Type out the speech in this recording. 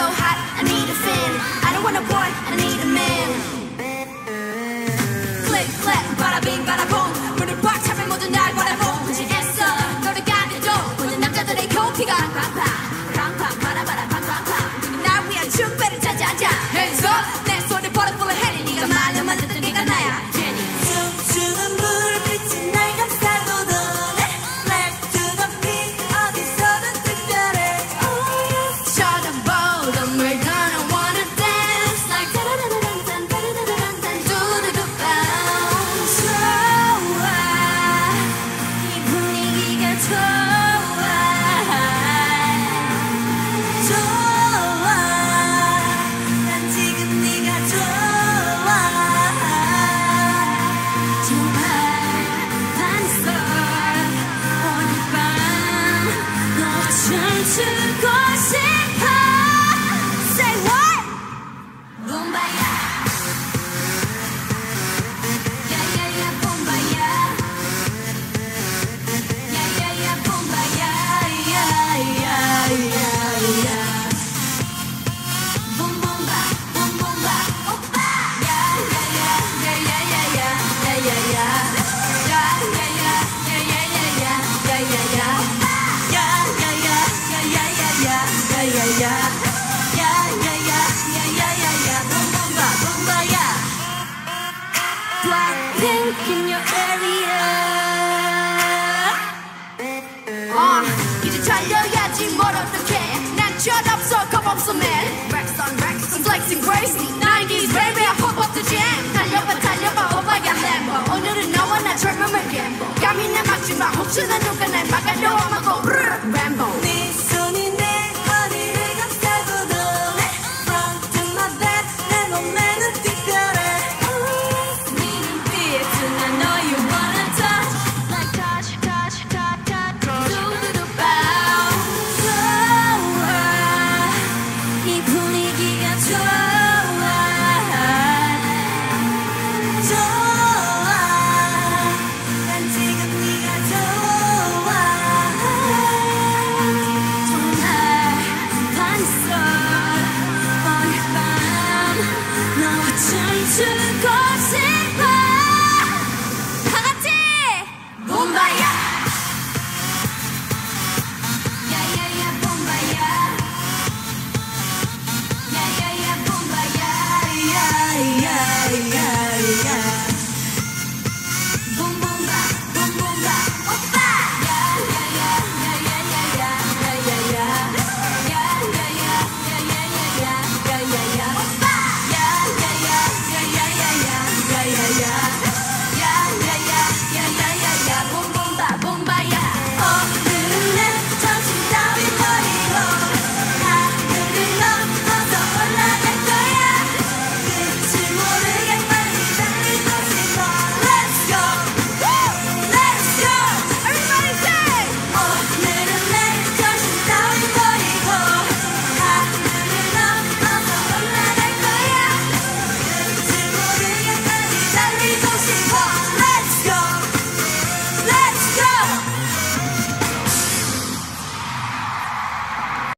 so high. 过心河，Say what？Boom, bye, yeah. pink in your area. 어, 이제 달려야지 뭘 어떡해 난 shut up so 겁 없어 man Rex on Rex flexing crazy 90s baby